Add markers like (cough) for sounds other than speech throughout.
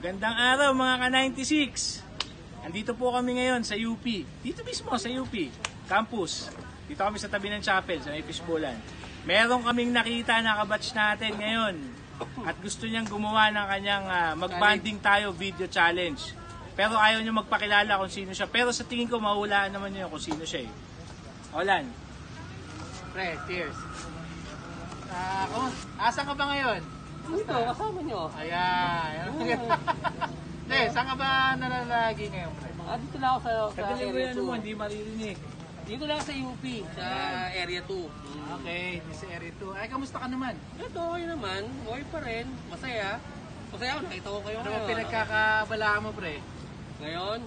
Magandang araw mga ka-96. Andito po kami ngayon sa UP. Dito mismo sa UP, campus. Dito kami sa tabi ng chapel, sa may fishbowlan. Meron kaming nakita na kabatch natin ngayon. At gusto niyang gumawa ng kanyang ah, mag-banding tayo video challenge. Pero ayaw niya magpakilala kung sino siya. Pero sa tingin ko, mahulaan naman niyo kung sino siya eh. Olan, Pre, cheers. Ah, uh, asan ka ba ngayon? Dito, kasama nyo. Ayan. (laughs) Hindi, saan ka ba nalalagi ngayon, pre? Ah, dito lang ako sa, sa tagalin mo area yan mo, 2. hindi maririnig. Dito lang sa UP, sa area 2. Mm. Okay, this is area 2. Ay, kamusta ka naman? Ito, okay naman. Okay pa rin. Masaya. Masaya ako. Nakita ko kayo Ano ngayon. pinagkakabalaan mo, pre? Ngayon,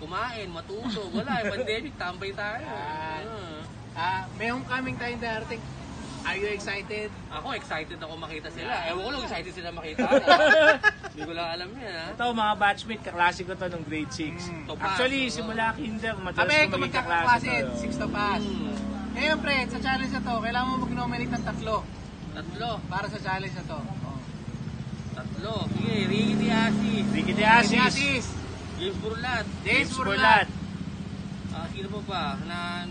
kumain, matulog. Wala, eh, (laughs) pandemic, tambay tayo. Ah. Ah, may homecoming tayong darating. Are you excited? Ako, excited ako makita sila. Ewan ko lang, excited sila makita. (laughs) Hindi ko lang alam yan, ha? Ito mga batchmate, kaklase ko to nung grade 6. Mm. To Actually, oo. simula kinder, madalas Kami, ko kung maging kaklase magkakaklase, to. 6 to pass. Hmm. Ngayon, pre, sa challenge na to, kailangan mo mag-nominate ng tatlo Tatlo. para sa challenge na to. Oh. Tatlo. Sige, Ricky Diasi. Ricky de Asis. Asis, James Burlat. James James Burlat. Burlat, Ah, sino pa ba? Na...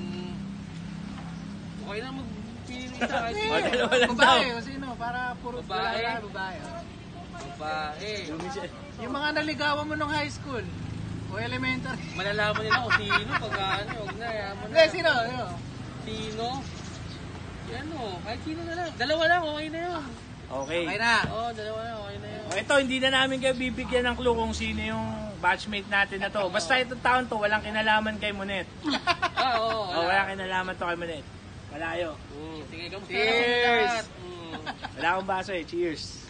Okay na magpili ng isa. kahit Eh, sino. O, dalawa lang babae, o sino? Para puro Babae. babae. babae. oh. Yung mga naligawan mo nung high school o elementary. Malalaman nila kung sino pag ano, huwag na, yaman na. Hindi, sino? Sino? Sino? Yan o, kahit sino na lang. Dalawa lang, okay na yun. Okay. Okay na. Oo, oh, dalawa lang, okay na yun. O, ito, hindi na namin kayo bibigyan ng clue kung sino yung batchmate natin na to. Basta itong taon to, walang kinalaman kay Monet. Ah, oo, O, walang kinalaman to kay Monet. Malayo. Mm, sige, kamusta Cheers! Mm. Wala akong baso eh. Cheers.